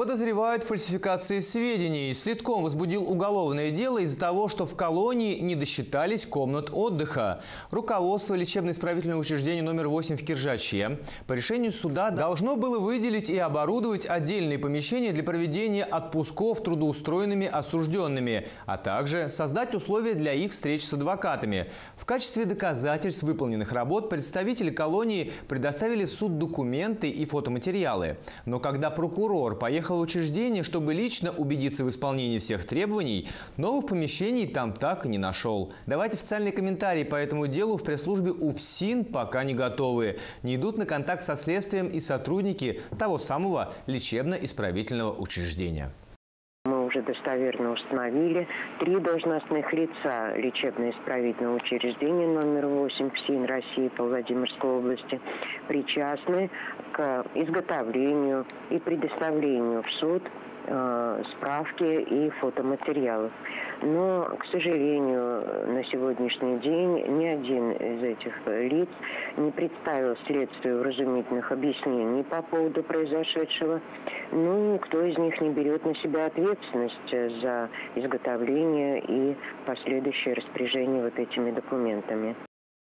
Подозревают в фальсификации сведений. Слитком возбудил уголовное дело из-за того, что в колонии не досчитались комнат отдыха. Руководство лечебно-исправительного учреждения номер 8 в Киржаче по решению суда должно было выделить и оборудовать отдельные помещения для проведения отпусков трудоустроенными осужденными, а также создать условия для их встреч с адвокатами. В качестве доказательств выполненных работ представители колонии предоставили в суд документы и фотоматериалы. Но когда прокурор поехал приехал в учреждение, чтобы лично убедиться в исполнении всех требований, новых помещений там так и не нашел. Давайте официальные комментарии по этому делу в пресс-службе УФСИН пока не готовы. Не идут на контакт со следствием и сотрудники того самого лечебно-исправительного учреждения уже достоверно установили, три должностных лица лечебно-исправительного учреждения номер 8 ФСИН России по Владимирской области причастны к изготовлению и предоставлению в суд э, справки и фотоматериалов. Но, к сожалению, на сегодняшний день ни один из этих лиц не представил следствию вразумительных объяснений по поводу произошедшего. Ну, никто из них не берет на себя ответственность за изготовление и последующее распоряжение вот этими документами.